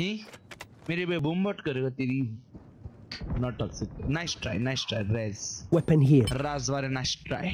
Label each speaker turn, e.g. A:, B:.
A: ही मेरे पे बुम्बट करेगा तेरी। Not toxic nice try nice try rage
B: weapon here
A: राज वाले नाइस ट्राई